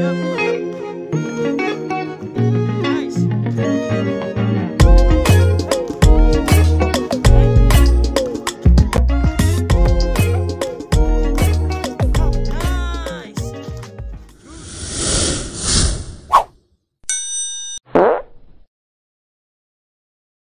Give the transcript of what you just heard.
Good morning.